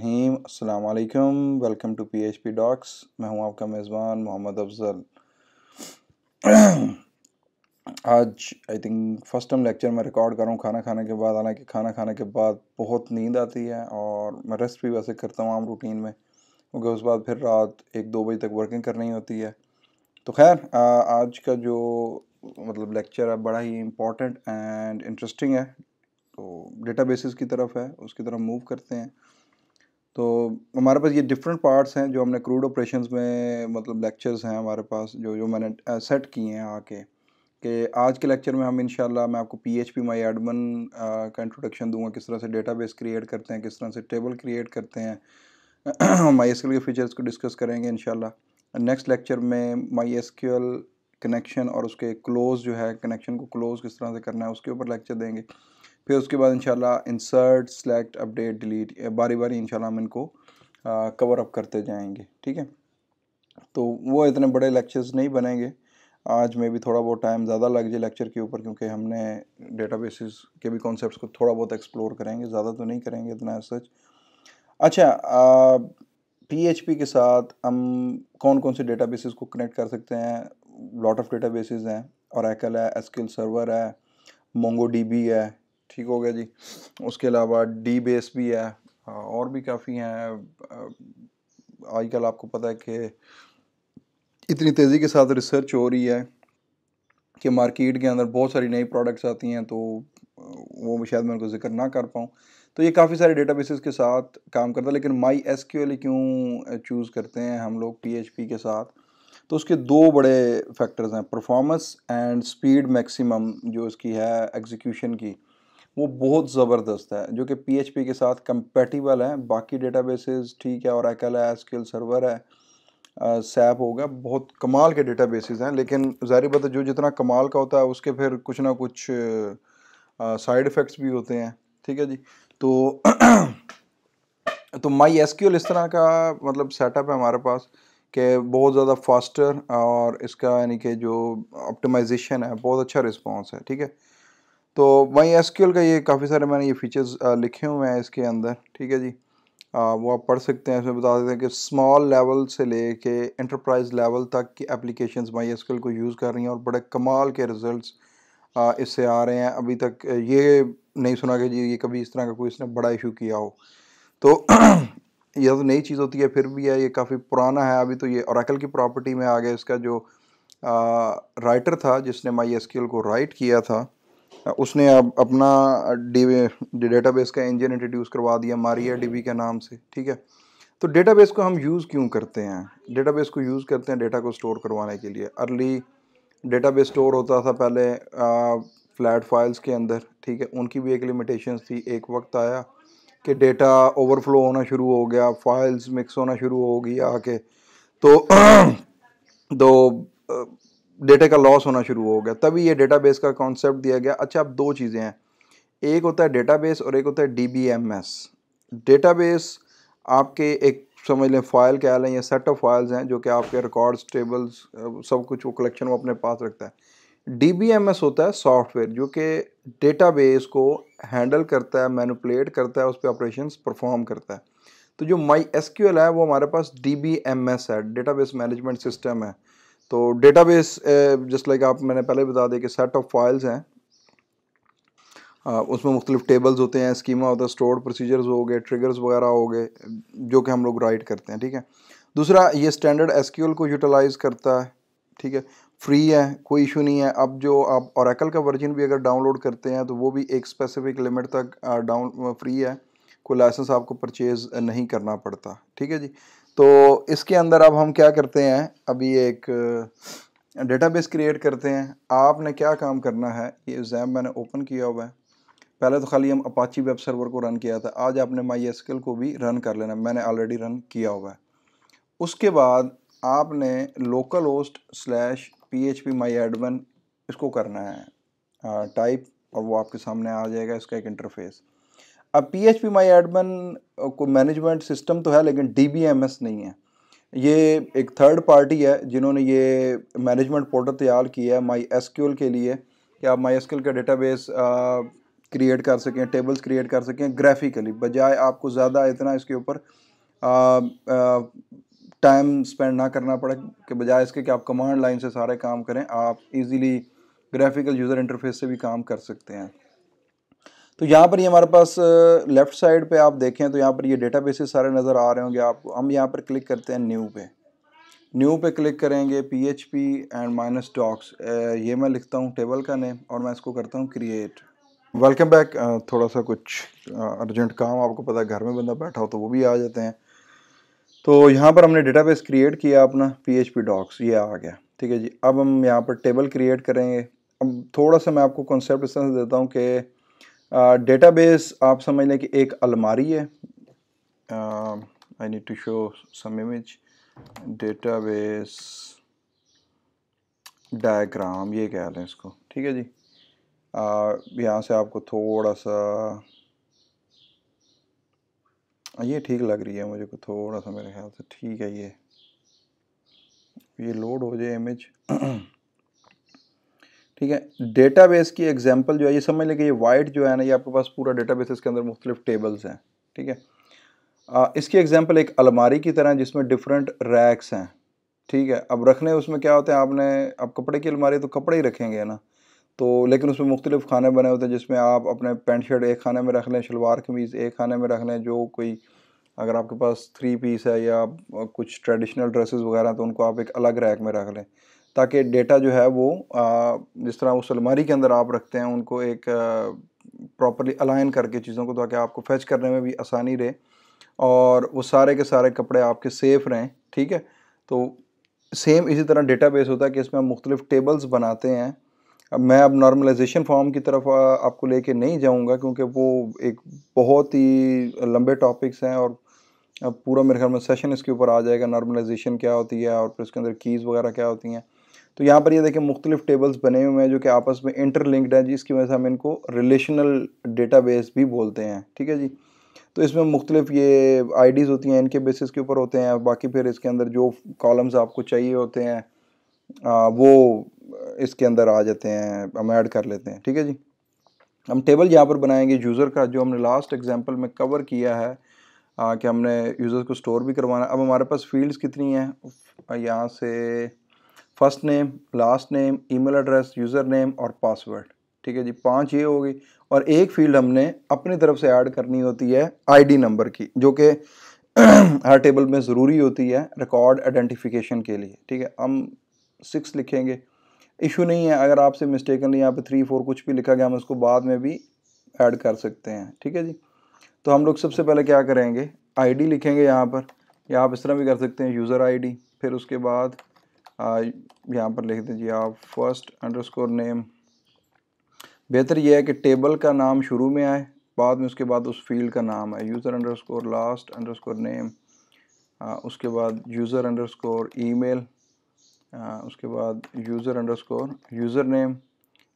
الرحیم، السلام علیکم، welcome to P H P docs, میں ہوں آپ کا میزبان محمد افضل۔ آج I think first time lecture میں ریکارڈ کروں کھانا کھانے کے بعد، حالانکہ کھانا کھانے کے بعد بہت نیند آتی ہے اور میں ریسٹ بھی ویسے کرتا ہوں عام روٹین میں، کیونکہ اس بعد پھر رات ایک دو بجے تک ورکنگ کرنی ہوتی ہے۔ تو خیر آج کا جو مطلب لیکچر ہے بڑا ہی امپورٹنٹ اینڈ انٹرسٹنگ ہے۔ تو ڈیٹا بیسز کی طرف ہے، اس کی طرف موو کرتے ہیں۔ تو ہمارے پاس یہ ڈفرینٹ پارٹس ہیں جو ہم نے کروڈ آپریشنز میں مطلب لیکچرز ہیں ہمارے پاس جو جو میں نے سیٹ کیے ہیں آ کے کہ آج کے لیکچر میں ہم انشاءاللہ میں آپ کو P H P my admin کا انٹروڈکشن دوں گا، کس طرح سے ڈیٹا بیس کریٹ کرتے ہیں، کس طرح سے ٹیبل کریٹ کرتے ہیں۔ مائی ایس کیو کے فیچرس کو ڈسکس کریں گے انشاءاللہ۔ نیکسٹ لیکچر میں my S Q L connection اور اس کے کلوز جو ہے کنیکشن کو کلوز کس طرح سے کرنا ہے، اس کے اوپر لیکچر دیں گے۔ پھر اس کے بعد انشاءاللہ انسرٹ سلیکٹ اپڈیٹ ڈیلیٹ باری باری انشاءاللہ ہم ان کو کور اپ کرتے جائیں گے، ٹھیک ہے؟ تو وہ اتنے بڑے لیکچرز نہیں بنیں گے۔ آج میں بھی تھوڑا بہت ٹائم زیادہ لگ جائے لیکچر کے اوپر کیونکہ ہم نے ڈیٹا بیسز کے بھی کانسیپٹس کو تھوڑا بہت ایکسپلور کریں گے، زیادہ تو نہیں کریں گے اتنا سچ اچھا پی ایچ پی کے ساتھ ہم کون کون سے ڈیٹا بیسز کو کنیکٹ کر سکتے ہیں؟ لاٹ آف ڈیٹا بیسز ہیں اور ایکل ہے ایسکل سرور ہے مونگو ڈی بی ہے ٹھیک ہو گیا جی۔ اس کے علاوہ ڈی بیس بھی ہے۔ اور بھی کافی ہیں۔ آج کل آپ کو پتہ ہے کہ اتنی تیزی کے ساتھ ریسرچ ہو رہی ہے کہ مارکیٹ کے اندر بہت ساری نئی پروڈکٹس آتی ہیں تو وہ شاید میں ان کو ذکر نہ کر پاؤں۔ تو یہ کافی سارے ڈیٹا بیسز کے ساتھ کام کرتا ہے۔ لیکن مائی ایس کیو ایل کیوں چوز کرتے ہیں ہم لوگ پی ایچ پی کے ساتھ؟ تو اس کے دو بڑے فیکٹرز ہیں۔ پرفارمنس اینڈ سپیڈ میکسیمم جو اس کی ہے ایگزیکیوشن کی۔ وہ بہت زبردست ہے، جو کہ پی ایچ پی کے ساتھ کمپیٹیبل ہے باقی ڈیٹا بیسز ٹھیک ہے اور ایکل ہے اسکل سرور ہے سیپ ہوگا بہت کمال کے ڈیٹا بیسز ہیں، لیکن ظاہر بات ہے جو جتنا کمال کا ہوتا ہے، اس کے پھر کچھ نہ کچھ سائڈ افیکٹس بھی ہوتے ہیں۔ ٹھیک ہے جی؟ تو تو مائی ایس کیو اس طرح کا مطلب سیٹ اپ ہے ہمارے پاس کہ بہت زیادہ فاسٹر اور اس کا یعنی کہ جو آپٹیمائزیشن ہے، بہت اچھا رسپانس ہے۔ ٹھیک ہے؟ تو وائی ایس کیو ایل کا یہ کافی سارے میں نے یہ فیچرز لکھے ہوئے ہیں اس کے اندر، ٹھیک ہے جی؟ وہ آپ پڑھ سکتے ہیں، اس میں بتا دیتے ہیں کہ اسمال لیول سے لے کے انٹرپرائز لیول تک کی applications why S Q L کو یوز کر رہی ہیں اور بڑے کمال کے ریزلٹس اس سے آ رہے ہیں۔ ابھی تک یہ نہیں سنا کہ جی یہ کبھی اس طرح کا کوئی اس نے بڑا ایشو کیا ہو۔ تو یہ تو نئی چیز ہوتی ہے، پھر بھی ہے، یہ کافی پرانا ہے۔ ابھی تو یہ اوریکل کی پراپرٹی میں آ گیا اس کا جو رائٹر تھا، جس نے مائی ایس کیو ایل کو رائٹ کیا تھا اس نے اب اپنا ڈی ڈیٹا بیس کا انجن انٹروڈیوس کروا دیا ماریا ڈی بی کے نام سے، ٹھیک ہے؟ تو ڈیٹا بیس کو ہم یوز کیوں کرتے ہیں؟ ڈیٹا بیس کو یوز کرتے ہیں ڈیٹا کو سٹور کروانے کے لیے۔ ارلی ڈیٹا بیس سٹور ہوتا تھا پہلے فلیٹ فائلز کے اندر، ٹھیک ہے؟ ان کی بھی ایک لمیٹیشنس تھی۔ ایک وقت آیا کہ ڈیٹا اوور فلو ہونا شروع ہو گیا، فائلز مکس ہونا شروع ہو گئی آ کے۔ تو دو ڈیٹا کا لاس ہونا شروع ہو گیا، تبھی یہ ڈیٹا بیس کا کانسیپٹ دیا گیا۔ اچھا اب دو چیزیں ہیں۔ ایک ہوتا ہے ڈیٹا بیس اور ایک ہوتا ہے D B M S database آپ کے ایک، سمجھ لیں فائل کیا لیں یا سیٹ آف فائلز ہیں جو کہ آپ کے ریکارڈس ٹیبلز سب کچھ وہ کلیکشن وہ اپنے پاس رکھتا ہے۔ ڈی بی ایم ایس ہوتا ہے سافٹ ویئر جو کہ ڈیٹا بیس کو ہینڈل کرتا ہے مینوپلیٹ کرتا ہے، اس پہ آپریشنس پرفارم کرتا ہے۔ تو جو مائی ایس کیو ایل ہے، وہ ہمارے پاس ڈی بی ایم ایس ہے۔ ڈیٹا بیس مینجمنٹ سسٹم ہے۔ تو ڈیٹا بیس جس لائک آپ، میں نے پہلے بتا دیا کہ سیٹ آف فائلز ہیں۔ اس میں مختلف ٹیبلز ہوتے ہیں اسکیما ہوتا ہے اسٹورڈ پروسیجرز ہو گئے ٹریگرز وغیرہ ہو گئے، جو کہ ہم لوگ رائٹ کرتے ہیں، ٹھیک ہے۔ دوسرا، یہ اسٹینڈرڈ ایس کیو ایل کو یوٹیلائز کرتا ہے، ٹھیک ہے۔ فری ہے، کوئی ایشو نہیں ہے۔ اب جو آپ اوریکل کا ورژن بھی اگر ڈاؤن لوڈ کرتے ہیں، تو وہ بھی ایک اسپیسیفک لمٹ تک ڈاؤن فری ہے۔ کوئی لائسنس آپ کو پرچیز نہیں کرنا پڑتا، ٹھیک ہے جی۔ تو اس کے اندر اب ہم کیا کرتے ہیں؟ ابھی ایک ڈیٹا بیس کریٹ کرتے ہیں۔ آپ نے کیا کام کرنا ہے؟ یہ زیم میں نے اوپن کیا ہوا ہے۔ پہلے تو خالی ہم اپاچی ویب سرور کو رن کیا تھا۔ آج آپ نے مائی ایسکل کو بھی رن کر لینا میں نے آلریڈی رن کیا ہوا ہے۔ اس کے بعد آپ نے localhost slash P H P my admin اس کو کرنا ہے۔ ٹائپ اور وہ آپ کے سامنے آ جائے گا۔ اس کا ایک انٹرفیس اب P H P my admin کو مینجمنٹ سسٹم تو ہے لیکن ڈی بی ایم ایس نہیں ہے۔ یہ ایک تھرڈ پارٹی ہے جنہوں نے یہ مینجمنٹ پورٹل تیار کیا ہے مائی ایس کیول کے لیے کہ آپ مائی ایس کیول کا ڈیٹا بیس کریٹ کر سکیں ٹیبلز کریٹ کر سکیں گرافیکلی بجائے آپ کو زیادہ اتنا اس کے اوپر ٹائم سپینڈ نہ کرنا پڑے، کہ بجائے اس کے کہ آپ کمانڈ لائن سے سارے کام کریں، آپ ایزیلی گرافیکل یوزر انٹرفیس سے بھی کام کر سکتے ہیں۔ تو یہاں پر یہ ہمارے پاس لیفٹ سائڈ پہ آپ دیکھیں تو یہاں پر یہ ڈیٹا بیسز سارے نظر آ رہے ہوں گے۔ آپ، ہم یہاں پر کلک کرتے ہیں نیو پہ۔ نیو پہ کلک کریں گے P H P and minus docs یہ میں لکھتا ہوں ٹیبل کا نیم اور میں اس کو کرتا ہوں کریٹ ویلکم بیک تھوڑا سا کچھ ارجنٹ کام، آپ کو پتا ہے گھر میں بندہ بیٹھا ہو تو وہ بھی آ جاتے ہیں۔ تو یہاں پر ہم نے ڈیٹا بیس کریٹ کیا اپنا پی ایچ پی ڈاکس یہ آ گیا۔ ٹھیک ہے جی اب ہم یہاں پر ٹیبل کریٹ کریں گے۔ اب تھوڑا سا میں آپ کو کنسیپٹ اس طرح سے دیتا ہوں کہ ڈیٹا بیس آپ سمجھ لیں کہ ایک الماری ہے۔ I need to show some image database diagram یہ کہہ لیں اس کو۔ ٹھیک ہے جی؟ یہاں سے آپ کو تھوڑا سا، یہ ٹھیک لگ رہی ہے مجھے کو تھوڑا سا میرے خیال سے۔ ٹھیک ہے یہ۔ یہ لوڈ ہو جائے امیج ٹھیک ہے ڈیٹا بیس کی ایگزامپل جو ہے، یہ سمجھ لیں کہ یہ وائٹ جو ہے نا، یہ آپ کے پاس پورا ڈیٹا بیس اس کے اندر مختلف ٹیبلز ہیں، ٹھیک ہے۔ اس کی ایگزامپل ایک الماری کی طرح جس میں ڈفرینٹ ریکس ہیں، ٹھیک ہے۔ اب رکھنے اس میں کیا ہوتے ہیں، آپ نے اب کپڑے کی الماری تو کپڑے ہی رکھیں گے نا۔ تو، لیکن اس میں مختلف کھانے بنے ہوتے ہیں، جس میں آپ اپنے پینٹ شرٹ ایک کھانے میں رکھ لیں، شلوار قمیض ایک کھانے میں رکھ لیں، جو کوئی اگر آپ کے پاس تھری پیس ہے یا کچھ ٹریڈیشنل ڈریسز وغیرہ تو ان کو آپ ایک الگ ریک میں رکھ لیں۔ تاکہ ڈیٹا جو ہے وہ جس طرح اس الماری کے اندر آپ رکھتے ہیں، ان کو ایک پراپرلی الائن کر کے چیزوں کو، تاکہ آپ کو فیچ کرنے میں بھی آسانی رہے۔ اور وہ سارے کے سارے کپڑے آپ کے سیف رہیں، ٹھیک ہے؟ تو سیم اسی طرح ڈیٹا بیس ہوتا ہے کہ اس میں ہم مختلف ٹیبلز بناتے ہیں۔ اب میں اب نارملائزیشن فارم کی طرف آپ کو لے کے نہیں جاؤں گا، کیونکہ وہ ایک بہت ہی لمبے ٹاپکس ہیں اور پورا میرے خیال میں سیشن اس کے اوپر آ جائے گا۔ نارملائزیشن کیا ہوتی ہے اور پھر اس کے اندر کیز وغیرہ کیا ہوتی ہیں۔ تو یہاں پر یہ دیکھیں مختلف ٹیبلز بنے ہوئے ہیں جو کہ آپس میں انٹر لنکڈ ہیں، جس کی وجہ سے ہم ان کو ریلیشنل ڈیٹا بیس بھی بولتے ہیں، ٹھیک ہے جی؟ تو اس میں مختلف یہ آئی ڈیز ہوتی ہیں، ان کے بیسس کے اوپر ہوتے ہیں، باقی پھر اس کے اندر جو کالمز آپ کو چاہیے ہوتے ہیں وہ اس کے اندر آ جاتے ہیں، ہم ایڈ کر لیتے ہیں، ٹھیک ہے جی؟ ہم ٹیبل یہاں پر بنائیں گے یوزر کا، جو ہم نے لاسٹ ایگزامپل میں کور کیا ہے کہ ہم نے یوزر کو سٹور بھی کروانا اب ہمارے پاس فیلڈز کتنی ہیں؟ یہاں سے first name last name email address username اور پاسورڈ ٹھیک ہے جی؟ پانچ یہ ہوگی اور ایک فیلڈ ہم نے اپنی طرف سے ایڈ کرنی ہوتی ہے آئی ڈی نمبر کی، جو کہ ہر ٹیبل میں ضروری ہوتی ہے ریکارڈ آئیڈینٹیفیکیشن کے لیے۔ ٹھیک ہے؟ ہم سکس لکھیں گے۔ ایشو نہیں ہے، اگر آپ سے مسٹیکنلی یہاں پہ تھری فور کچھ بھی لکھا گیا، ہم اس کو بعد میں بھی ایڈ کر سکتے ہیں۔ ٹھیک ہے جی؟ تو ہم لوگ سب سے پہلے کیا کریں گے؟ آئی ڈی لکھیں گے یہاں پر۔ یا آپ اس طرح بھی کر سکتے ہیں یوزر آئی ڈی پھر اس کے بعد یہاں پر لکھ دیجیے آپ فرسٹ انڈر اسکور نیم بہتر یہ ہے کہ ٹیبل کا نام شروع میں آئے، بعد میں اس کے بعد اس فیلڈ کا نام ہے. User underscore last underscore name اس کے بعد user underscore email اس کے بعد user underscore user name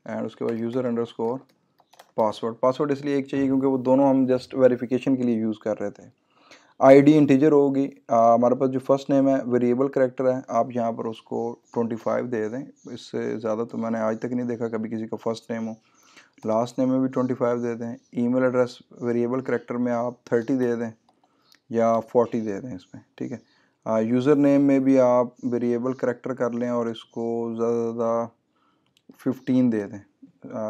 and اس کے بعد user underscore password password اس لیے ایک چاہیے کیونکہ وہ دونوں ہم جسٹ ویریفیکیشن کے لیے یوز کر رہے تھے. آئی ڈی انٹیجر ہوگی۔ ہمارے پاس جو فرسٹ نیم ہے، ویریبل کریکٹر ہے۔ آپ یہاں پر اس کو ٹونٹی فائیو دے دیں۔ اس سے زیادہ تو میں نے آج تک نہیں دیکھا کبھی کسی کا فرسٹ نیم ہو۔ لاسٹ نیم میں بھی ٹونٹی فائیو دے دیں۔ Email address variable character میں آپ تھرٹی دے دیں یا فورٹی دے دیں اس میں، ٹھیک ہے۔ یوزر نیم میں بھی آپ ویریبل کریکٹر کر لیں اور اس کو زیادہ زیادہ ففٹین دے دیں۔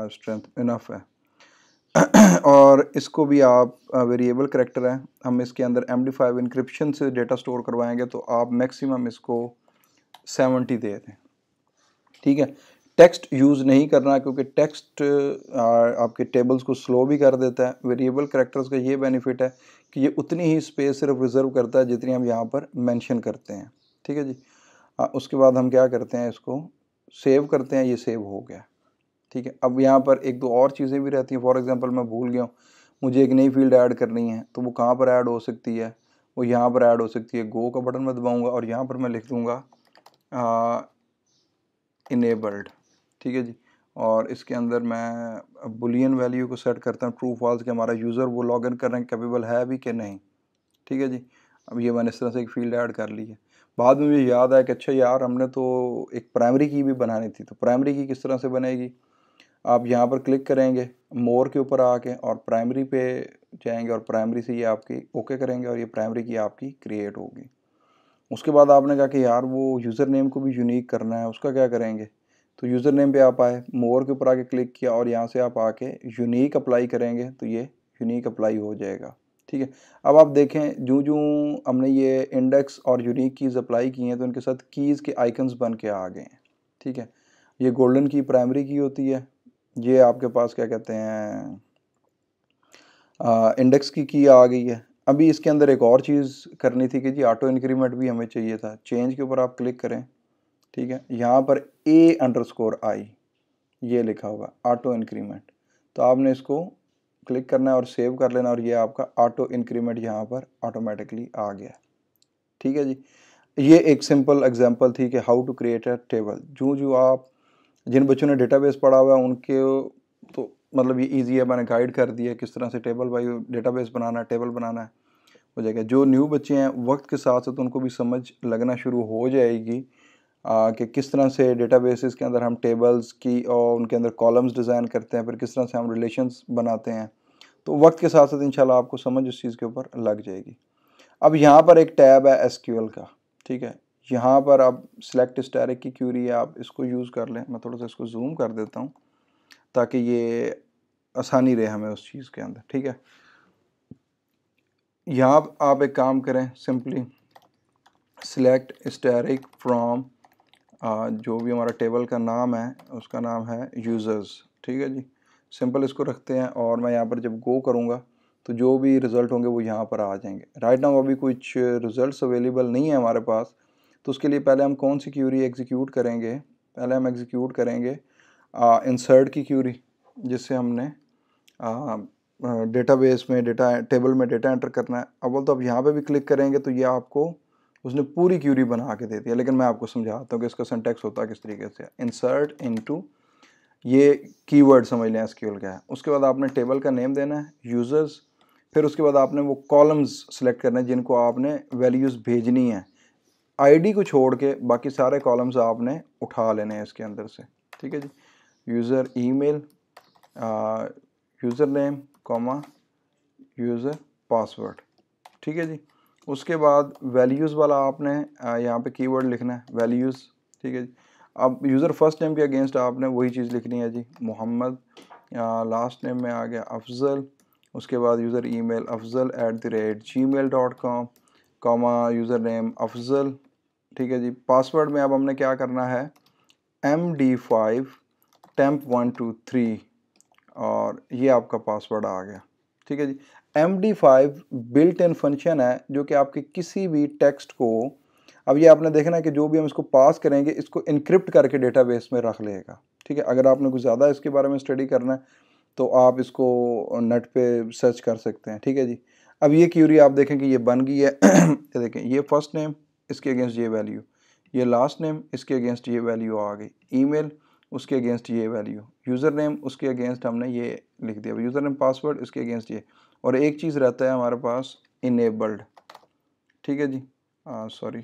اسٹرینتھ انف ہے۔ اور اس کو بھی آپ ویریبل کریکٹر ہے ہم اس کے اندر ایم ڈی فائیو انکرپشن سے ڈیٹا سٹور کروائیں گے تو آپ میکسیمم اس کو سیونٹی دے دیں. ٹھیک ہے؟ ٹیکسٹ یوز نہیں کرنا کیونکہ ٹیکسٹ آپ کے ٹیبلز کو سلو بھی کر دیتا ہے. ویریبل کریکٹرز کا یہ بینیفٹ ہے کہ یہ اتنی ہی اسپیس صرف ریزرو کرتا ہے جتنی ہم یہاں پر مینشن کرتے ہیں. ٹھیک ہے جی؟ اس کے بعد ہم کیا کرتے ہیں اس کو سیو کرتے ہیں. یہ سیو ہو گیا. ٹھیک ہے۔ اب یہاں پر ایک دو اور چیزیں بھی رہتی ہیں۔ فار ایگزامپل میں بھول گیا ہوں۔ مجھے ایک نئی فیلڈ ایڈ کرنی ہے۔ تو وہ کہاں پر ایڈ ہو سکتی ہے؟ وہ یہاں پر ایڈ ہو سکتی ہے۔ گو کا بٹن میں دباؤں گا اور یہاں پر میں لکھ دوں گا انیبلڈ ٹھیک ہے جی۔ اور اس کے اندر میں بولین ویلیو کو سیٹ کرتا ہوں۔ ٹرو فالس کہ ہمارا یوزر وہ لاگ ان کرنے کیپیبل ہے بھی کہ نہیں؟ ٹھیک ہے جی۔ اب یہ میں نے اس طرح سے ایک فیلڈ ایڈ کر لی ہے۔ بعد میں مجھے یاد آیا کہ اچھا یار، ہم نے تو ایک پرائمری کی بھی بنانی تھی۔ تو پرائمری کی کس طرح سے بنے گی؟ آپ یہاں پر کلک کریں گے، مور کے اوپر آ کے اور پرائمری پہ جائیں گے اور پرائمری سے یہ آپ کی اوکے کریں گے اور یہ پرائمری کی آپ کی کریٹ ہوگی۔ اس کے بعد آپ نے کہا کہ یار وہ یوزر نیم کو بھی یونیک کرنا ہے، اس کا کیا کریں گے؟ تو یوزر نیم پہ آپ آئے، مور کے اوپر آ کے کلک کیا اور یہاں سے آپ آ کے یونیک اپلائی کریں گے تو یہ یونیک اپلائی ہو جائے گا۔ ٹھیک ہے، اب آپ دیکھیں جو جو ہم نے یہ انڈیکس اور یونیک کیز اپلائی کی ہیں تو ان کے ساتھ کیز کے آئیکنز بن کے آ گئے ہیں۔ ٹھیک ہے، یہ گولڈن کی پرائمری کی ہوتی ہے یہ آپ کے پاس کیا کہتے ہیں؟ انڈیکس کی کی آ گئی ہے۔ ابھی اس کے اندر ایک اور چیز کرنی تھی کہ جی آٹو انکریمنٹ بھی ہمیں چاہیے تھا۔ چینج کے اوپر آپ کلک کریں۔ ٹھیک ہے؟ یہاں پر اے انڈر اسکور آئی یہ لکھا ہوگا آٹو انکریمنٹ تو آپ نے اس کو کلک کرنا ہے اور سیو کر لینا اور یہ آپ کا آٹو انکریمنٹ یہاں پر آٹومیٹکلی آ گیا۔ ٹھیک ہے جی؟ یہ ایک سمپل اگزامپل تھی کہ how to create a table جو جو آپ جن بچوں نے ڈیٹا بیس پڑھا ہوا ہے، ان کے تو مطلب یہ ایزی ہے، میں نے گائیڈ کر دیا کس طرح سے ٹیبل بائی ڈیٹا بیس بنانا ہے ٹیبل بنانا ہے۔ ہو جائے گا۔ جو نیو بچے ہیں، وقت کے ساتھ ساتھ ان کو بھی سمجھ لگنا شروع ہو جائے گی کہ کس طرح سے ڈیٹا بیسز کے اندر ہم ٹیبلز کی اور ان کے اندر کالمز ڈیزائن کرتے ہیں، پھر کس طرح سے ہم ریلیشنز بناتے ہیں۔ تو وقت کے ساتھ ساتھ انشاءاللہ آپ کو سمجھ اس چیز کے اوپر لگ جائے گی۔ اب یہاں پر ایک ٹیب ہے ایس کیو ایل کا، ٹھیک ہے۔ یہاں پر اب سلیکٹ اسٹیرک کی کیوری ہے آپ اس کو یوز کر لیں، میں تھوڑا سا اس کو زوم کر دیتا ہوں تاکہ یہ آسانی رہے ہمیں اس چیز کے اندر، ٹھیک ہے؟ یہاں آپ ایک کام کریں سمپلی سلیکٹ اسٹیرک فرام جو بھی ہمارا ٹیبل کا نام ہے، اس کا نام ہے یوزرز ٹھیک ہے جی؟ سمپل اس کو رکھتے ہیں اور میں یہاں پر جب گو کروں گا تو جو بھی رزلٹ ہوں گے وہ یہاں پر آ جائیں گے۔ رائٹ ناؤ ابھی کچھ رزلٹس اویلیبل نہیں ہے ہمارے پاس تو اس کے لیے پہلے ہم کون سی کیوری ایگزیکیوٹ کریں گے؟ پہلے ہم ایگزیکیوٹ کریں گے انسرٹ کی کیوری جس سے ہم نے ڈیٹا بیس میں ڈیٹا ٹیبل میں ڈیٹا انٹر کرنا ہے۔ اول تو اب یہاں پہ بھی کلک کریں گے تو یہ آپ کو اس نے پوری کیوری بنا کے دے دیا لیکن میں آپ کو سمجھاتا ہوں کہ اس کا سنٹیکس ہوتا ہے کس طریقے سے انسرٹ انٹو یہ کی ورڈ سمجھ لیں ایس کیول کا ہے۔ اس کے بعد آپ نے ٹیبل کا نیم دینا ہے یوزرز پھر اس کے بعد آپ نے وہ کالمز سلیکٹ کرنے ہیں جن کو آپ نے ویلیوز بھیجنی ہیں۔ آئی ڈی کو چھوڑ کے باقی سارے کالمز آپ نے اٹھا لینے ہیں اس کے اندر سے۔ ٹھیک ہے جی۔ User email username comma user password ٹھیک ہے جی۔ اس کے بعد ویلیوز والا آپ نے یہاں پہ کی ورڈ لکھنا ہے ویلیوز ٹھیک ہے جی۔ اب یوزر فرسٹ نیم کے اگینسٹ آپ نے وہی چیز لکھنی ہے جی محمد۔ لاسٹ نیم میں آ گیا افضل۔ اس کے بعد user email Afzal at the rate Gmail dot com comma username Afzal. ٹھیک ہے جی۔ پاسورڈ میں اب ہم نے کیا کرنا ہے؟ M D five temp one two three اور یہ آپ کا پاسورڈ آ گیا۔ ٹھیک ہے جی۔ M D five built in function ہے جو کہ آپ کے کسی بھی ٹیکسٹ کو، اب یہ آپ نے دیکھنا ہے کہ جو بھی ہم اس کو پاس کریں گے، اس کو انکرپٹ کر کے ڈیٹا بیس میں رکھ لے گا۔ ٹھیک ہے۔ اگر آپ نے کچھ زیادہ اس کے بارے میں اسٹڈی کرنا ہے تو آپ اس کو نیٹ پہ سرچ کر سکتے ہیں۔ ٹھیک ہے جی۔ اب یہ کیوری آپ دیکھیں کہ یہ بن گئی ہے۔ یہ دیکھیں، یہ فرسٹ نیم اس کے اگینسٹ یہ ویلیو یہ لاسٹ نیم اس کے اگینسٹ یہ ویلیو آ گئی. ای میل اس کے اگینسٹ یہ ویلیو یوزر نیم اس کے اگینسٹ ہم نے یہ لکھ دیا. یوزر نیم پاسورڈ اس کے اگینسٹ یہ. اور ایک چیز رہتا ہے ہمارے پاس انیبلڈ ٹھیک ہے جی؟ سوری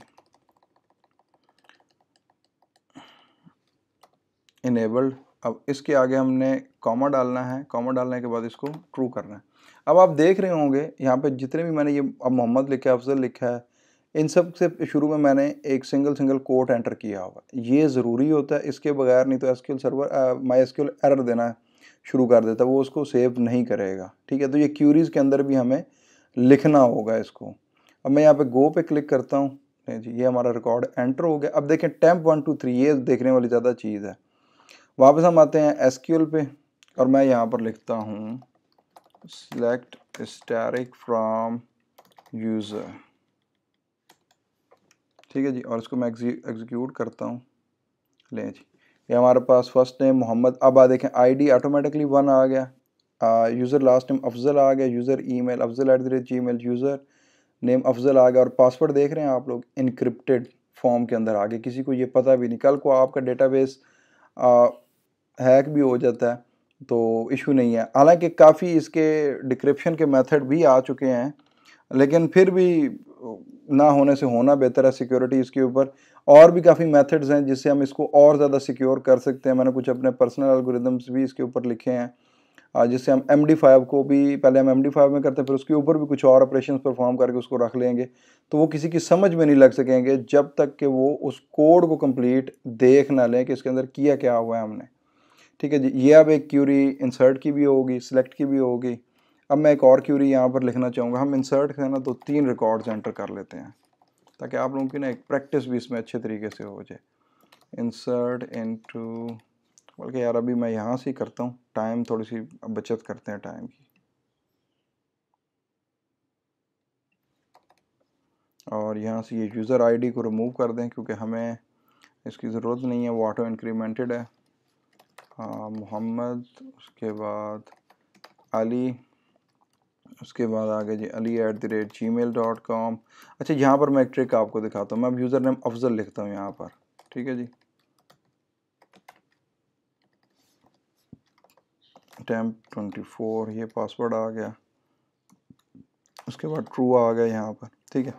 انیبلڈ اب اس کے آگے ہم نے کاما ڈالنا ہے. کاما ڈالنے کے بعد اس کو ٹرو کرنا ہے. اب آپ دیکھ رہے ہوں گے یہاں پہ جتنے بھی میں نے یہ اب محمد لکھا ہے افضل لکھا ہے ان سب سے شروع میں میں نے ایک سنگل سنگل کوٹ انٹر کیا ہوا یہ ضروری ہوتا ہے، اس کے بغیر نہیں تو ایس کیول سرور مائی ایس کیول ایرر دینا شروع کر دیتا ہے، وہ اس کو سیو نہیں کرے گا۔ ٹھیک ہے، تو یہ کیوریز کے اندر بھی ہمیں لکھنا ہوگا اس کو۔ اب میں یہاں پہ گو پہ کلک کرتا ہوں۔ جی یہ ہمارا ریکارڈ انٹر ہو گیا۔ اب دیکھیں، ٹیمپ ون ٹو تھری یہ دیکھنے والی زیادہ چیز ہے۔ واپس ہم آتے ہیں ایس کیول پہ اور میں یہاں پر لکھتا ہوں۔ سلیکٹ اسٹیرک فرام یوزر ٹھیک ہے جی اور اس کو میں ایگزیکیوٹ کرتا ہوں۔ لیں جی یہ ہمارے پاس فرسٹ نیم محمد، اب آ دیکھیں، آئی ڈی آٹومیٹکلی ون آ گیا۔ یوزر لاسٹ نیم افضل آ گیا user email Afzal at the rate Gmail username Afzal آ گیا۔ اور پاسورڈ دیکھ رہے ہیں آپ لوگ انکرپٹیڈ فارم کے اندر آگے۔ کسی کو یہ پتہ بھی نہیں۔ کل کو آپ کا ڈیٹا بیس ہیک بھی ہو جاتا ہے، تو ایشو نہیں ہے۔ حالانکہ کافی اس کے ڈکرپشن کے میتھڈ بھی آ چکے ہیں، لیکن پھر بھی نہ ہونے سے ہونا بہتر ہے سیکیورٹی اس کے اوپر۔ اور بھی کافی میتھڈز ہیں جس سے ہم اس کو اور زیادہ سیکیور کر سکتے ہیں۔ میں نے کچھ اپنے پرسنل الگوریدمس بھی اس کے اوپر لکھے ہیں۔ جس سے ہم ایم ڈی فائیو کو بھی پہلے ہم ایم ڈی فائیو میں کرتے ہیں پھر اس کے اوپر بھی کچھ اور آپریشن پرفارم کر کے اس کو رکھ لیں گے۔ تو وہ کسی کی سمجھ میں نہیں لگ سکیں گے جب تک کہ وہ اس کوڈ کو کمپلیٹ دیکھ نہ لیں کہ اس کے اندر کیا کیا ہوا ہے ہم نے۔ ٹھیک ہے جی یہ اب ایک کیوری انسرٹ کی بھی ہوگی سلیکٹ کی بھی ہوگی۔ اب میں ایک اور کیوری یہاں پر لکھنا چاہوں گا۔ ہم انسرٹ ہے نا تو تین ریکارڈز انٹر کر لیتے ہیں تاکہ آپ لوگوں کی نا ایک پریکٹس بھی اس میں اچھے طریقے سے ہو جائے۔ انسرٹ انٹو بلکہ یار ابھی میں یہاں سے ہی کرتا ہوں۔ ٹائم تھوڑی سی بچت کرتے ہیں ٹائم کی۔ اور یہاں سے یہ یوزر آئی ڈی کو ریموو کر دیں کیونکہ ہمیں اس کی ضرورت نہیں ہے۔ وہ آٹو انکریمنٹڈ ہے۔ محمد، اس کے بعد علی۔ اس کے بعد آگے G Ali at the rate Gmail dot com اچھا یہاں پر میں ایک ٹرک آپ کو دکھاتا ہوں۔ میں اب یوزر نیم افضل لکھتا ہوں یہاں پر۔ ٹھیک ہے جی۔ ٹیمپ ٹوینٹی فور یہ پاسورڈ آ گیا۔ اس کے بعد ٹرو آ گیا یہاں پر۔ ٹھیک ہے۔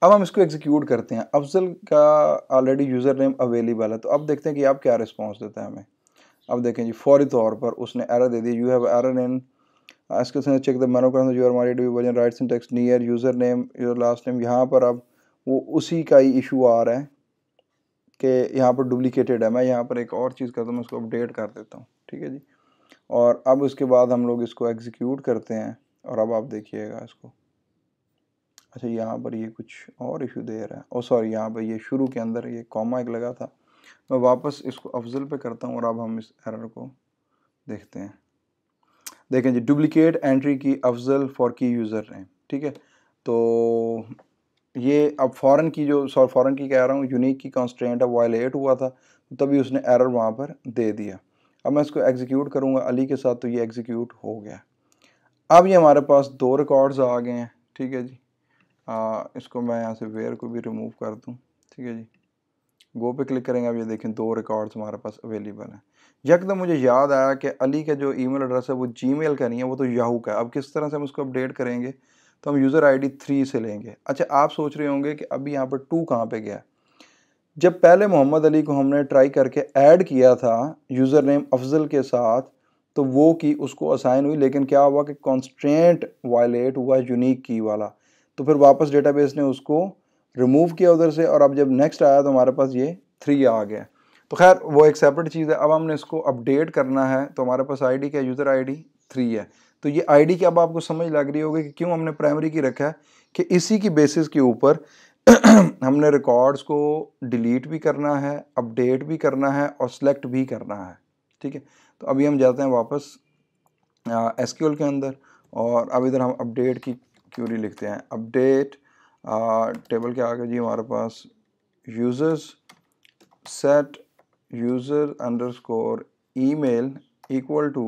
اب ہم اس کو ایگزیکیوٹ کرتے ہیں۔ افضل کا آلریڈی یوزر نیم اویلیبل ہے۔ تو اب دیکھتے ہیں کہ آپ کیا رسپانس دیتا ہے ہمیں۔ اب دیکھیں جی فوری طور پر اس نے ایرر دے دی۔ یو ہیو ایرر ان اس کے ساتھ چیک دا مینو کرنا you are my version rights in near username your last name, یہاں پر اب وہ اسی کا ہی ایشو آ رہا ہے کہ یہاں پر ڈپلیکیٹڈ ہے۔ میں یہاں پر ایک اور چیز کرتا ہوں، میں اس کو اپڈیٹ کر دیتا ہوں، ٹھیک ہے جی؟ اور اب اس کے بعد ہم لوگ اس کو ایگزیکیوٹ کرتے ہیں اور اب آپ دیکھیے گا اس کو۔ اچھا یہاں پر یہ کچھ اور ایشو دے رہا ہے۔ او سوری، یہاں پہ یہ شروع کے اندر یہ کوما ایک لگا تھا۔ میں واپس اس کو افضل پہ کرتا ہوں اور اب ہم اس ایرر کو دیکھتے ہیں۔ دیکھیں جی ڈپلیکیٹ انٹری کی افضل فار کی یوزر ہیں، ٹھیک ہے؟ تو یہ اب فورن کی جو سوری فورن کی کہہ رہا ہوں یونیک کی کانسٹرینٹ ہے وائلیٹ ہوا تھا تبھی اس نے ایرر وہاں پر دے دیا۔ اب میں اس کو ایگزیکیوٹ کروں گا، علی کے ساتھ تو یہ ایگزیکیوٹ ہو گیا۔ اب یہ ہمارے پاس دو ریکارڈز آ گئے ہیں، ٹھیک ہے جی۔ اس کو میں یہاں سے ویئر کو بھی ریموو کر دوں، ٹھیک ہے جی۔ گو پہ کلک کریں گے، اب یہ دیکھیں دو ریکارڈز ہمارے پاس اویلیبل ہیں۔ یکدم مجھے یاد آیا کہ علی کا جو ای میل ایڈریس ہے، وہ جی میل کا نہیں ہے، وہ تو یاہو کا ہے۔ اب کس طرح سے ہم اس کو اپڈیٹ کریں گے؟ تو ہم یوزر آئی ڈی تھری سے لیں گے۔ اچھا آپ سوچ رہے ہوں گے کہ ابھی یہاں پر ٹو کہاں پہ گیا جب پہلے محمد علی کو ہم نے ٹرائی کر کے ایڈ کیا تھا یوزر نیم افضل کے ساتھ، تو وہ کی اس کو اسائن ہوئی، لیکن کیا ہوا کہ کانسٹرینٹ وائلیٹ ہوا یونیک کی والا۔ تو پھر واپس ڈیٹا بیس نے اس کو ریموو کیا ادھر سے، اور اب جب نیکسٹ آیا تو ہمارے پاس یہ تھری آ گیا۔ تو خیر، وہ ایک سیپریٹ چیز ہے۔ اب ہم نے اس کو اپڈیٹ کرنا ہے۔ تو ہمارے پاس آئی ڈی کیا؟ یوزر آئی ڈی تھری ہے۔ تو یہ آئی ڈی کی اب آپ کو سمجھ لگ رہی ہوگی کہ کیوں ہم نے پرائمری کی رکھا ہے کہ اسی کی بیسس کے اوپر ہم نے ریکارڈز کو ڈیلیٹ بھی کرنا ہے اپڈیٹ بھی کرنا ہے اور سلیکٹ بھی کرنا ہے۔ ٹھیک ہے؟ تو ابھی ہم جاتے ہیں واپس ایس کیو ایل کے اندر۔ اور اب ادھر ہم اپڈیٹ کی کیوری لکھتے ہیں۔ اپڈیٹ ٹیبل کے آگے جی ہمارے پاس users set user underscore email equal to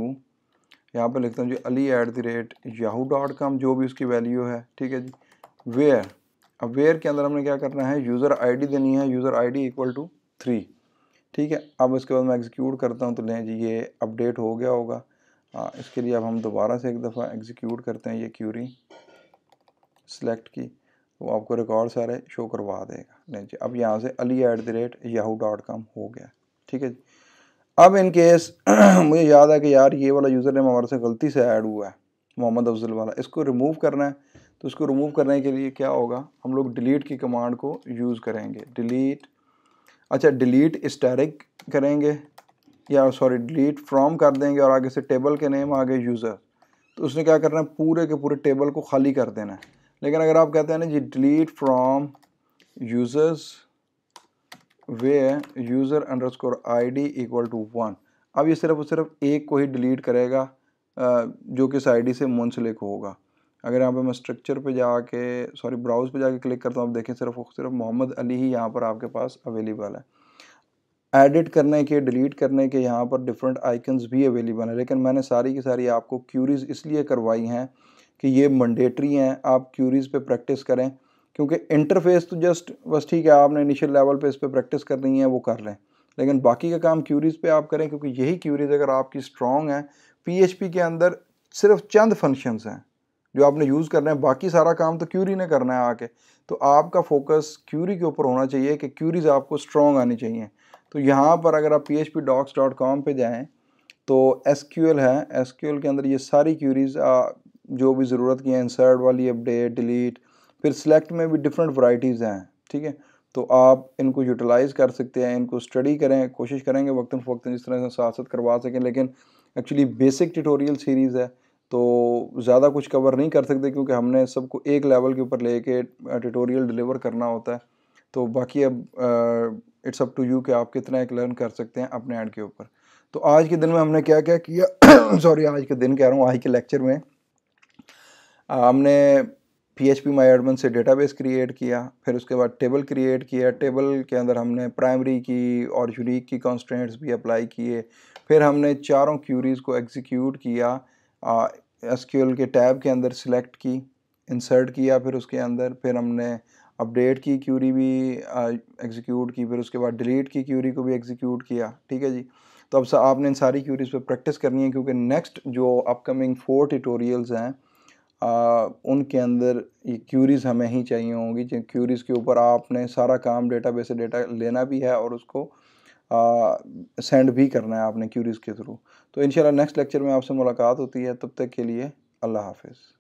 یہاں پہ لکھتا ہوں جی Ali at the rate Yahoo dot com جو بھی اس کی ویلیو ہے، ٹھیک ہے جی۔ ویئر اب ویئر کے اندر ہم نے کیا کرنا ہے؟ یوزر آئی ڈی دینی ہے user I D equal to three ٹھیک ہے، اب اس کے بعد میں ایگزیکیوٹ کرتا ہوں تو لیں جی یہ اپڈیٹ ہو گیا ہوگا۔ اس کے لیے اب ہم دوبارہ سے ایک دفعہ ایگزیکیوٹ کرتے ہیں یہ کیوری سلیکٹ کی۔ وہ آپ کو ریکارڈ سارے شو کروا دے گا۔ نہیں جی اب یہاں سے Ali at the rate Yahoo dot com ہو گیا۔ ٹھیک ہے جی۔ اب ان کیس مجھے یاد ہے کہ یار یہ والا یوزر نیم ہمارے سے غلطی سے ایڈ ہوا ہے، محمد افضل والا۔ اس کو ریموو کرنا ہے، تو اس کو ریموو کرنے کے لیے کیا ہوگا؟ ہم لوگ ڈیلیٹ کی کمانڈ کو یوز کریں گے۔ ڈیلیٹ اچھا ڈیلیٹ اسٹیرک کریں گے یا سوری ڈیلیٹ فرام کر دیں گے اور آگے سے ٹیبل کے نیم آگے یوزر تو اس نے کیا کرنا ہے؟ پورے کے پورے ٹیبل کو خالی کر دینا ہے۔ لیکن اگر آپ کہتے ہیں نا جی delete from users where user underscore I D equal to one اب یہ صرف اور صرف ایک کو ہی ڈیلیٹ کرے گا جو کہ اس آئی ڈی سے منسلک ہوگا۔ اگر یہاں پہ میں اسٹرکچر پہ جا کے سوری براؤز پہ جا کے کلک کرتا ہوں آپ دیکھیں صرف صرف محمد علی ہی یہاں پر آپ کے پاس اویلیبل ہے۔ ایڈٹ کرنے کے ڈیلیٹ کرنے کے یہاں پر ڈفرینٹ آئکنز بھی اویلیبل ہیں۔ لیکن میں نے ساری کی ساری آپ کو کیوریز اس لیے کروائی ہیں کہ یہ منڈیٹری ہیں، آپ کیوریز پہ پریکٹس کریں۔ کیونکہ انٹرفیس تو جسٹ بس ٹھیک ہے، آپ نے انیشیل لیول پہ اس پہ پریکٹس کرنی ہے وہ کر لیں۔ لیکن باقی کا کام کیوریز پہ آپ کریں، کیونکہ یہی کیوریز اگر آپ کی اسٹرانگ ہیں پی ایچ پی کے اندر صرف چند فنکشنز ہیں جو آپ نے یوز کرنا ہے باقی سارا کام تو کیوری نے کرنا ہے آ کے۔ تو آپ کا فوکس کیوری کے اوپر ہونا چاہیے کہ کیوریز آپ کو اسٹرانگ آنی چاہیے۔ تو یہاں پر اگر آپ P H P docs dot کام پہ جائیں، تو ایس کیو ایل ہے۔ ایس کیو ایل کے اندر یہ ساری کیوریز جو بھی ضرورت کی ہیں انسرٹ والی اپڈیٹ ڈیلیٹ پھر سلیکٹ میں بھی ڈفرینٹ ورائٹیز ہیں، ٹھیک ہے؟ تو آپ ان کو یوٹیلائز کر سکتے ہیں، ان کو اسٹڈی کریں، کوشش کریں گے وقتاً فوقتاً جس طرح سے ساتھ ساتھ کروا سکیں، لیکن ایکچولی بیسک ٹیٹوریل سیریز ہے۔ تو زیادہ کچھ کور نہیں کر سکتے کیونکہ ہم نے سب کو ایک لیول کے اوپر لے کے ٹیٹوریل ڈلیور کرنا ہوتا ہے۔ تو باقی اب اٹس اپ ٹو یو کہ آپ کتنا ایک لرن کر سکتے ہیں اپنے ایڈ کے اوپر۔ تو آج کے دن میں ہم نے کیا کیا کیا؟ سوری آج کے دن کہہ رہا ہوں، آج کے لیکچر میں۔ ہم نے P H P my admin سے ڈیٹا بیس کریٹ کیا، پھر اس کے بعد ٹیبل کریٹ کیا، ٹیبل کے اندر ہم نے پرائمری کی اور یونیک کی کانسٹرینٹس بھی اپلائی کیے، پھر ہم نے چاروں کیوریز کو ایگزیکیوٹ کیا ایس کیو ایل کے ٹیب کے اندر سلیکٹ کی انسرٹ کیا پھر اس کے اندر، پھر ہم نے اپڈیٹ کی کیوری بھی ایگزیکیوٹ کی، پھر اس کے بعد ڈیلیٹ کی کیوری کو بھی ایگزیکیوٹ کیا، ٹھیک ہے جی؟ تو اب آپ نے ان ساری کیوریز پہ پریکٹس کرنی ہے کیونکہ نیکسٹ جو اپ کمنگ فور ٹیٹوریلز ہیں ان کے اندر یہ کیوریز ہمیں ہی چاہیے ہوں گی کیوریز کے اوپر آپ نے سارا کام ڈیٹا بیس سے ڈیٹا لینا بھی ہے اور اس کو سینڈ بھی کرنا ہے آپ نے کیوریز کے تھرو تو انشاءاللہ نیکسٹ لیکچر میں آپ سے ملاقات ہوتی ہے، تب تک کے لیے اللہ حافظ۔